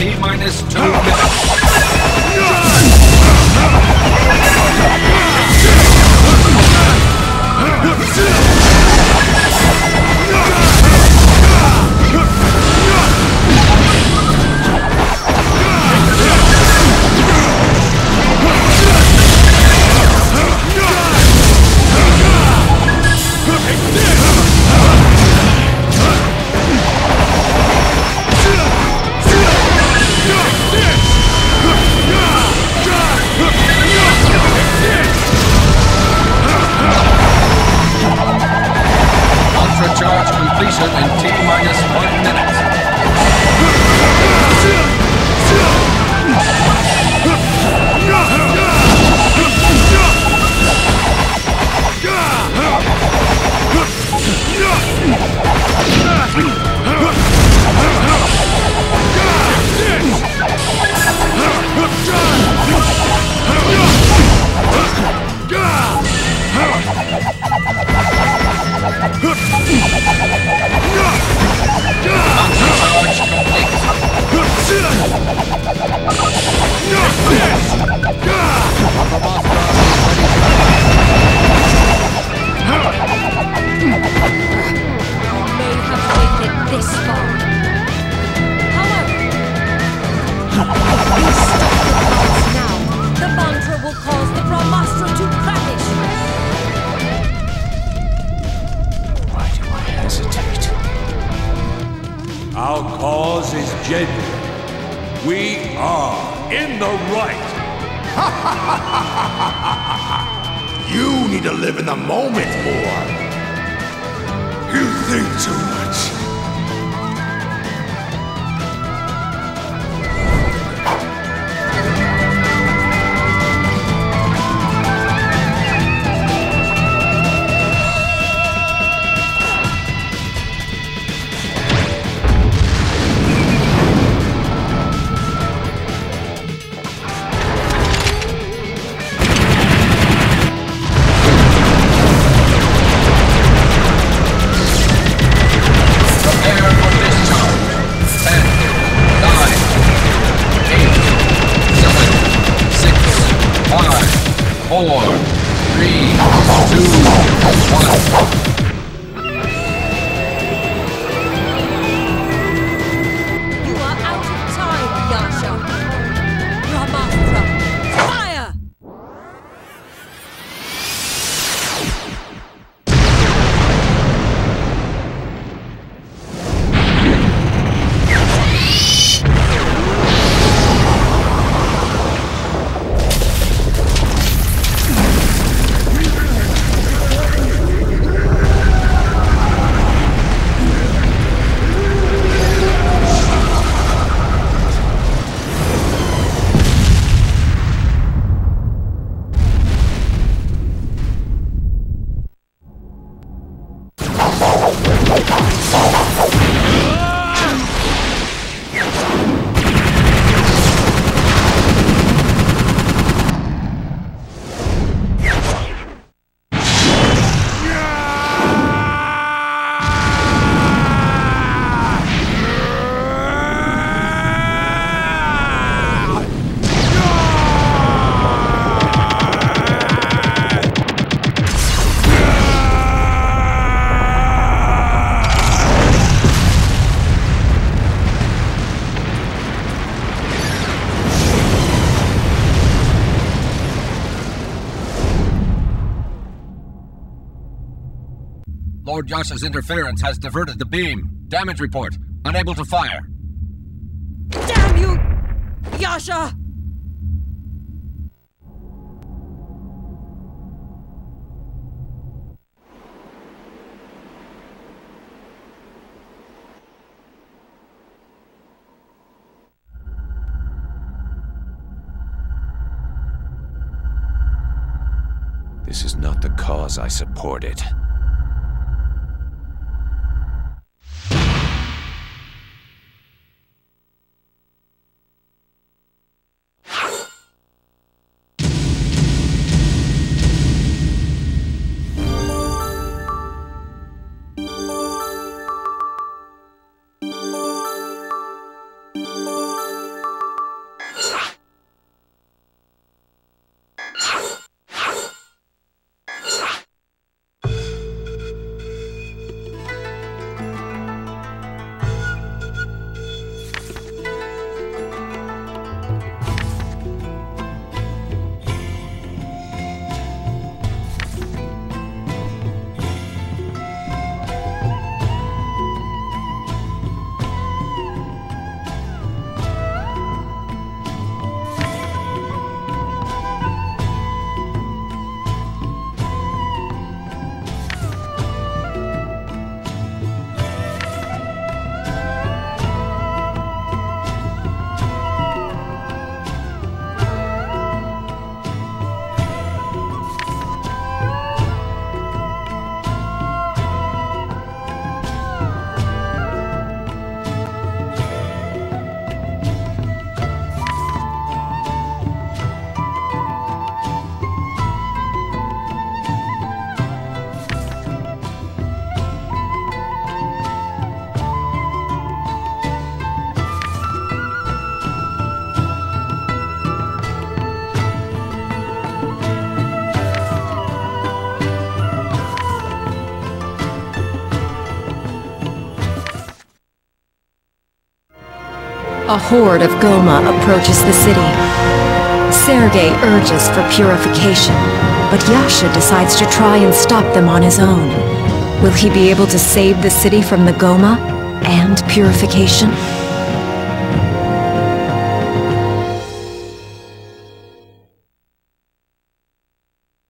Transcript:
T minus two Our cause is genuine. We are in the right. You need to live in the moment more. You think too much. わあ! Lord Yasha's interference has diverted the beam. Damage report. Unable to fire. Damn you, Yasha! This is not the cause I supported. A horde of Gohma approaches the city. Sergei urges for purification, but Yasha decides to try and stop them on his own. Will he be able to save the city from the Gohma and purification?